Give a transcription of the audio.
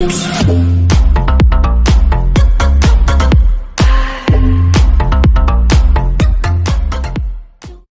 Thank you.